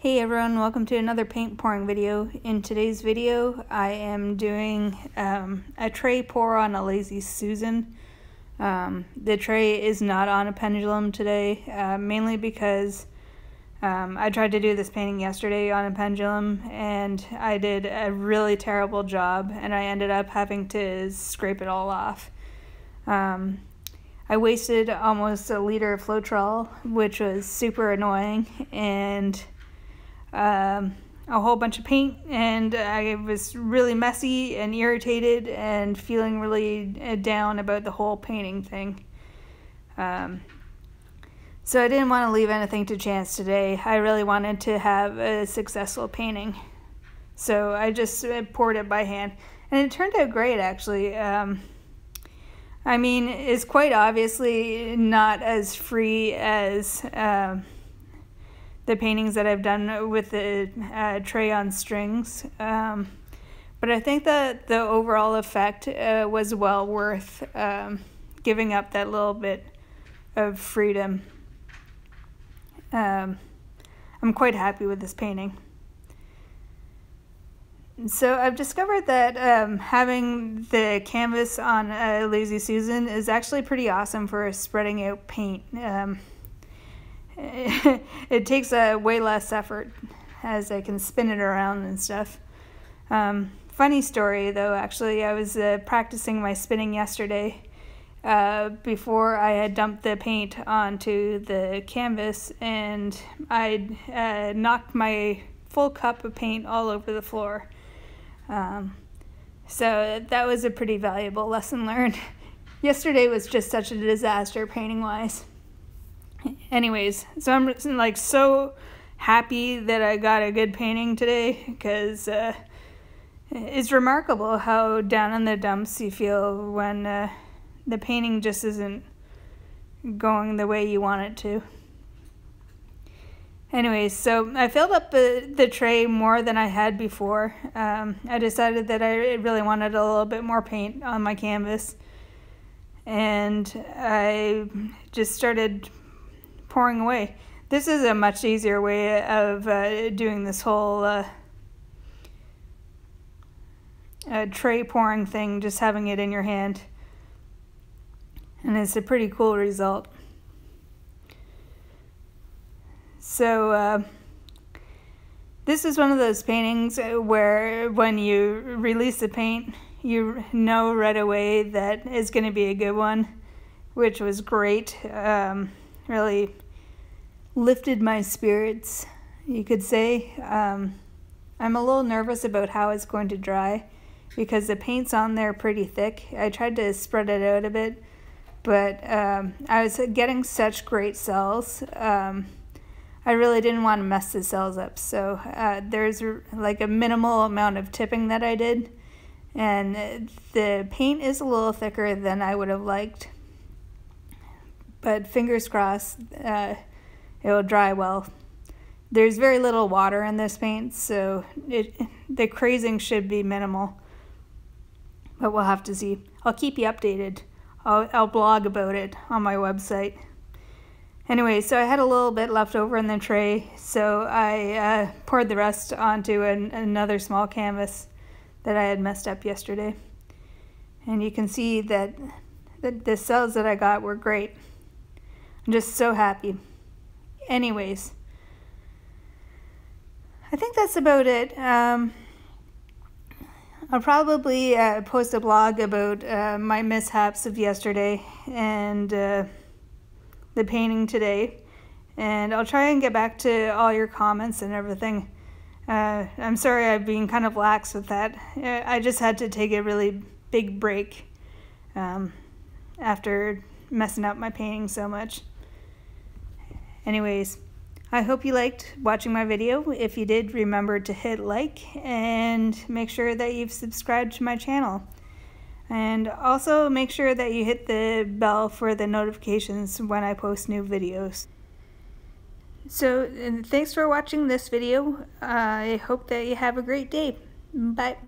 Hey everyone, welcome to another paint pouring video. In today's video, I am doing um, a tray pour on a Lazy Susan. Um, the tray is not on a pendulum today, uh, mainly because um, I tried to do this painting yesterday on a pendulum and I did a really terrible job and I ended up having to scrape it all off. Um, I wasted almost a liter of Floetrol, which was super annoying, and um, a whole bunch of paint and I was really messy and irritated and feeling really uh, down about the whole painting thing. Um, so I didn't want to leave anything to chance today. I really wanted to have a successful painting. So I just uh, poured it by hand. And it turned out great actually. Um, I mean, it's quite obviously not as free as... Uh, the paintings that I've done with the uh, tray on strings. Um, but I think that the overall effect uh, was well worth um, giving up that little bit of freedom. Um, I'm quite happy with this painting. So I've discovered that um, having the canvas on a Lazy Susan is actually pretty awesome for spreading out paint. Um, it takes a way less effort as I can spin it around and stuff. Um, funny story though, actually, I was uh, practicing my spinning yesterday uh, before I had dumped the paint onto the canvas and I uh, knocked my full cup of paint all over the floor. Um, so that was a pretty valuable lesson learned. Yesterday was just such a disaster painting wise anyways, so I'm like so happy that I got a good painting today because uh, it's remarkable how down in the dumps you feel when uh, the painting just isn't going the way you want it to. Anyways, so I filled up the, the tray more than I had before. Um, I decided that I really wanted a little bit more paint on my canvas. And I just started pouring away. This is a much easier way of uh, doing this whole uh, tray pouring thing, just having it in your hand. And it's a pretty cool result. So, uh, this is one of those paintings where when you release the paint, you know right away that it's going to be a good one, which was great. Um, really lifted my spirits, you could say. Um, I'm a little nervous about how it's going to dry because the paint's on there pretty thick. I tried to spread it out a bit, but um, I was getting such great cells. Um, I really didn't want to mess the cells up. So uh, there's like a minimal amount of tipping that I did. And the paint is a little thicker than I would have liked. But fingers crossed, uh, it will dry well. There's very little water in this paint, so it, the crazing should be minimal. But we'll have to see. I'll keep you updated. I'll, I'll blog about it on my website. Anyway, so I had a little bit left over in the tray, so I uh, poured the rest onto an, another small canvas that I had messed up yesterday. And you can see that the, the cells that I got were great. I'm just so happy anyways, I think that's about it. Um, I'll probably uh, post a blog about uh, my mishaps of yesterday and uh, the painting today. And I'll try and get back to all your comments and everything. Uh, I'm sorry I've been kind of lax with that. Uh, I just had to take a really big break um, after messing up my painting so much. Anyways, I hope you liked watching my video. If you did, remember to hit like and make sure that you've subscribed to my channel. And also make sure that you hit the bell for the notifications when I post new videos. So, thanks for watching this video. I hope that you have a great day. Bye.